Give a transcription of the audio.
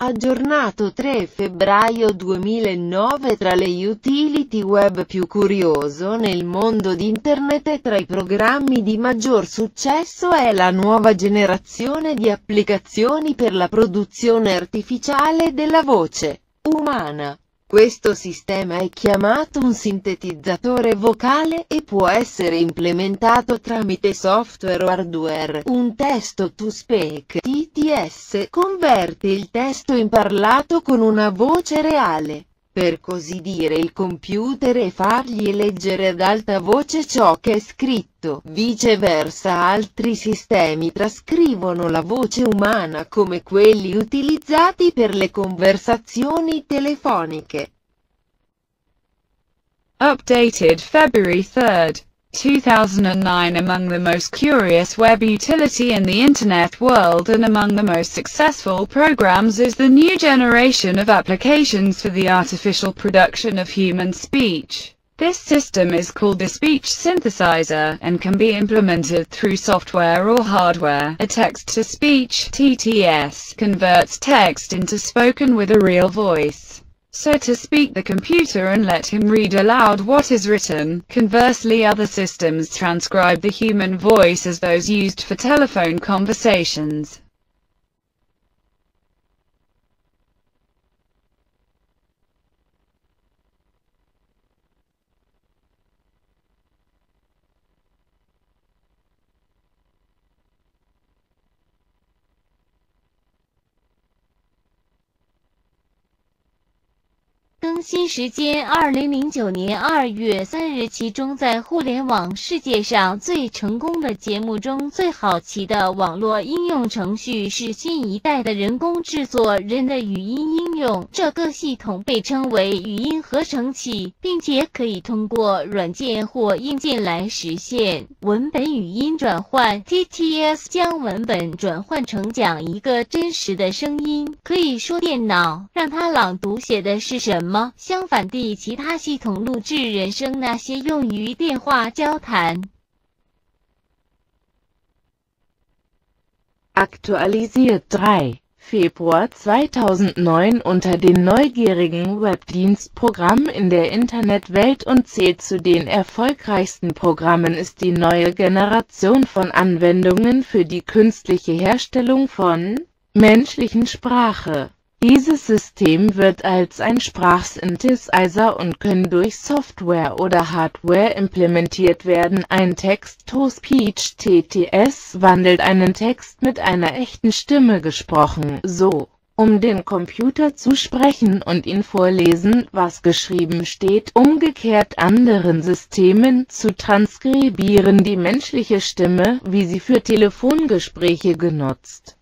Aggiornato 3 febbraio 2009 Tra le utility web più curioso nel mondo di internet e tra i programmi di maggior successo è la nuova generazione di applicazioni per la produzione artificiale della voce umana. Questo sistema è chiamato un sintetizzatore vocale e può essere implementato tramite software hardware. Un testo-to-speak TTS converte il testo in parlato con una voce reale per così dire il computer e fargli leggere ad alta voce ciò che è scritto. Viceversa altri sistemi trascrivono la voce umana come quelli utilizzati per le conversazioni telefoniche. Updated February 3, 2009 Among the most curious web utility in the Internet world and among the most successful programs is the new generation of applications for the artificial production of human speech. This system is called the speech synthesizer, and can be implemented through software or hardware. A text-to-speech TTS converts text into spoken with a real voice so to speak the computer and let him read aloud what is written. Conversely other systems transcribe the human voice as those used for telephone conversations. 更新时间：二零零九年二月三日。其中，在互联网世界上最成功的节目中，最好奇的网络应用程序是新一代的人工制作人的语音应用。这个系统被称为语音合成器，并且可以通过软件或硬件来实现文本语音转换。TTS 将文本转换成讲一个真实的声音，可以说电脑让它朗读写的是什么。么？相反地，其他系统录制人声，那些用于电话交谈。Aktualisiert 3. Februar 2009 unter den neugierigen Webdienstprogrammen in der Internetwelt und zählt zu den erfolgreichsten Programmen ist die neue Generation von Anwendungen für die künstliche Herstellung von menschlichen Sprache. Dieses System wird als ein Sprachsynthesizer und können durch Software oder Hardware implementiert werden. Ein Text-to-Speech (TTS) wandelt einen Text mit einer echten Stimme gesprochen, so, um den Computer zu sprechen und ihn vorlesen, was geschrieben steht, umgekehrt anderen Systemen zu transkribieren die menschliche Stimme, wie sie für Telefongespräche genutzt